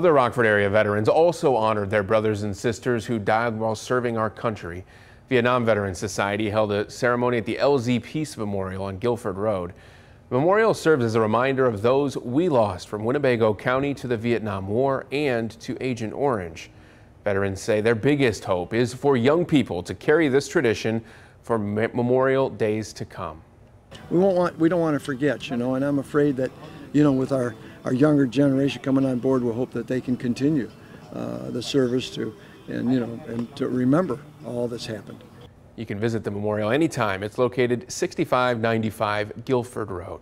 Other Rockford area veterans also honored their brothers and sisters who died while serving our country. Vietnam Veterans Society held a ceremony at the LZ Peace Memorial on Guilford Road. The memorial serves as a reminder of those we lost from Winnebago County to the Vietnam War and to Agent Orange. Veterans say their biggest hope is for young people to carry this tradition for Memorial Days to come. We won't want, we don't want to forget, you know, and I'm afraid that, you know, with our, our younger generation coming on board, we'll hope that they can continue uh, the service to, and you know, and to remember all that's happened. You can visit the memorial anytime. It's located 6595 Guilford Road.